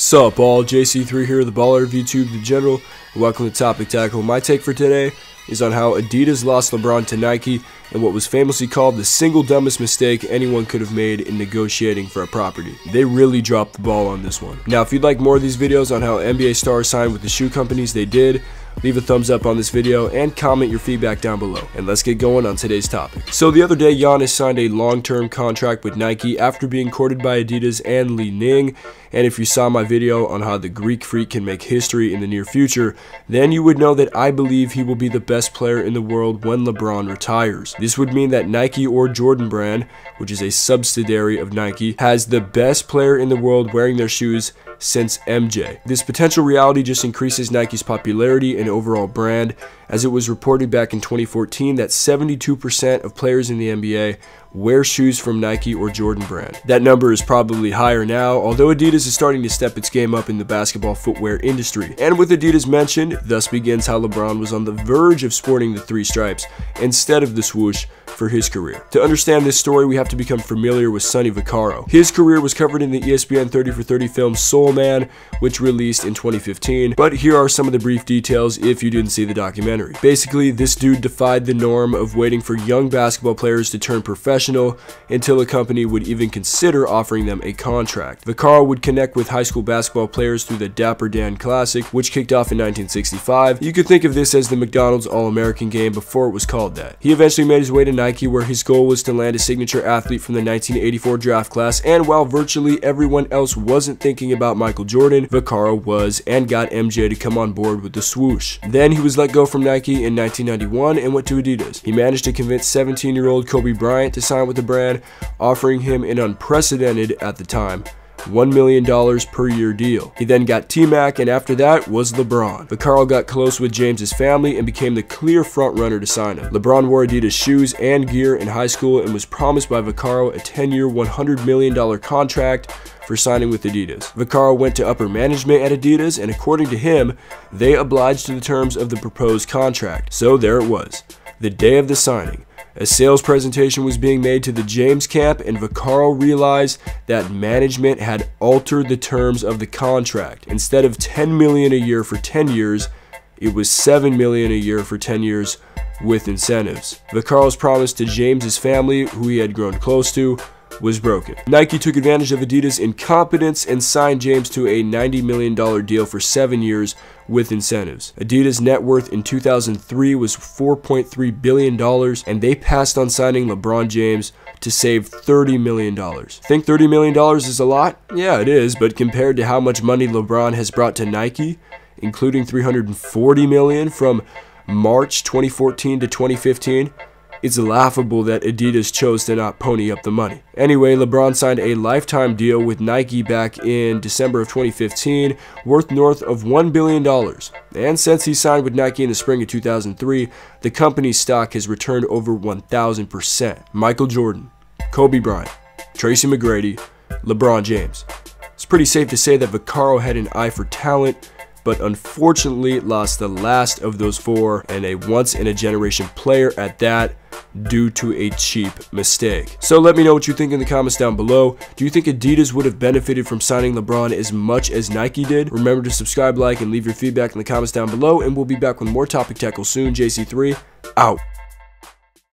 Sup all, JC3 here, the baller of YouTube, the general, welcome to Topic Tackle. My take for today is on how Adidas lost LeBron to Nike and what was famously called the single dumbest mistake anyone could have made in negotiating for a property. They really dropped the ball on this one. Now if you'd like more of these videos on how NBA stars signed with the shoe companies they did, leave a thumbs up on this video and comment your feedback down below. And let's get going on today's topic. So the other day, Giannis signed a long-term contract with Nike after being courted by Adidas and Li Ning. And if you saw my video on how the Greek freak can make history in the near future, then you would know that I believe he will be the best player in the world when LeBron retires. This would mean that Nike or Jordan brand, which is a subsidiary of Nike, has the best player in the world wearing their shoes since MJ. This potential reality just increases Nike's popularity and overall brand, as it was reported back in 2014 that 72% of players in the NBA wear shoes from Nike or Jordan brand. That number is probably higher now, although Adidas is starting to step its game up in the basketball footwear industry. And with Adidas mentioned, thus begins how LeBron was on the verge of sporting the three stripes instead of the swoosh for his career. To understand this story, we have to become familiar with Sonny Vaccaro. His career was covered in the ESPN 30 for 30 film Sole Man, which released in 2015, but here are some of the brief details if you didn't see the documentary. Basically, this dude defied the norm of waiting for young basketball players to turn professional until a company would even consider offering them a contract. Vaccaro would connect with high school basketball players through the Dapper Dan Classic, which kicked off in 1965. You could think of this as the McDonald's All-American game before it was called that. He eventually made his way to Nike where his goal was to land a signature athlete from the 1984 draft class and while virtually everyone else wasn't thinking about Michael Jordan, Vaccaro was and got MJ to come on board with the swoosh. Then he was let go from Nike in 1991 and went to Adidas. He managed to convince 17 year old Kobe Bryant to sign with the brand, offering him an unprecedented at the time $1 million per year deal. He then got T-Mac and after that was LeBron. Vaccaro got close with James's family and became the clear frontrunner to sign him. LeBron wore Adidas shoes and gear in high school and was promised by Vaccaro a 10-year, $100 million contract for signing with Adidas. Vaccaro went to upper management at Adidas and according to him, they obliged to the terms of the proposed contract. So there it was, the day of the signing. A sales presentation was being made to the James camp and Vaccaro realized that management had altered the terms of the contract. Instead of 10 million a year for 10 years, it was 7 million a year for 10 years with incentives. Vaccaro's promise to James's family, who he had grown close to, was broken. Nike took advantage of Adidas' incompetence and signed James to a $90 million deal for seven years with incentives. Adidas' net worth in 2003 was $4.3 billion, and they passed on signing LeBron James to save $30 million. Think $30 million is a lot? Yeah, it is, but compared to how much money LeBron has brought to Nike, including 340 million from March 2014 to 2015, it's laughable that Adidas chose to not pony up the money. Anyway, LeBron signed a lifetime deal with Nike back in December of 2015, worth north of $1 billion. And since he signed with Nike in the spring of 2003, the company's stock has returned over 1,000%. Michael Jordan, Kobe Bryant, Tracy McGrady, LeBron James. It's pretty safe to say that Vaccaro had an eye for talent, but unfortunately lost the last of those four and a once in a generation player at that due to a cheap mistake. So let me know what you think in the comments down below. Do you think Adidas would have benefited from signing LeBron as much as Nike did? Remember to subscribe, like, and leave your feedback in the comments down below, and we'll be back with more Topic Tackle soon. JC3, out.